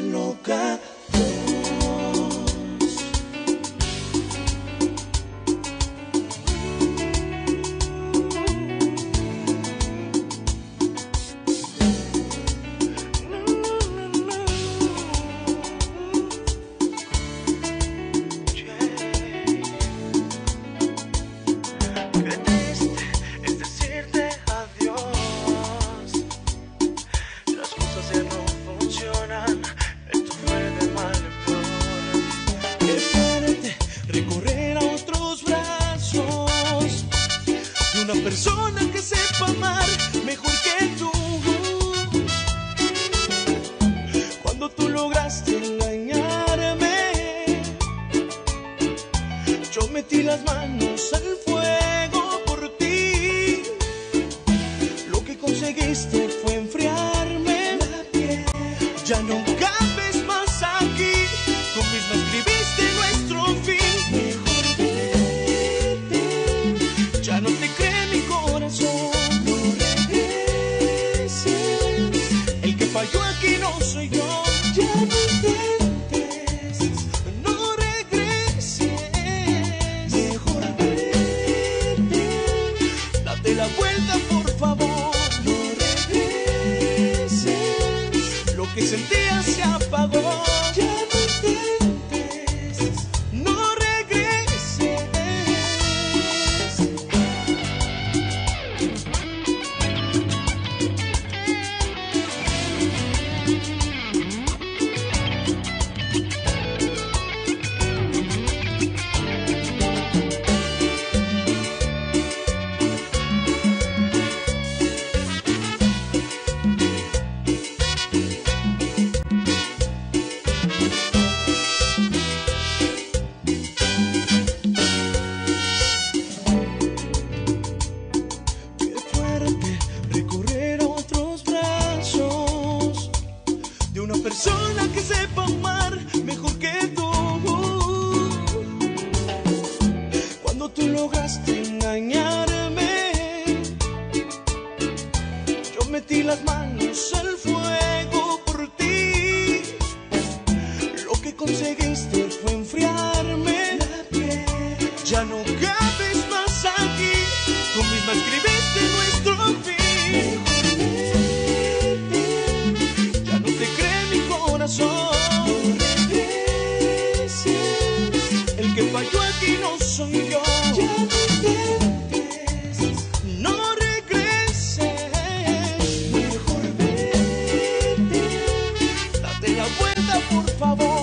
loca. Persona que sepa amar sentías se apagó. persona que sepa amar mejor que tú. Cuando tú lograste engañarme, yo metí las manos al fuego por ti. Lo que conseguiste fue enfriarme la piel. Ya no por favor.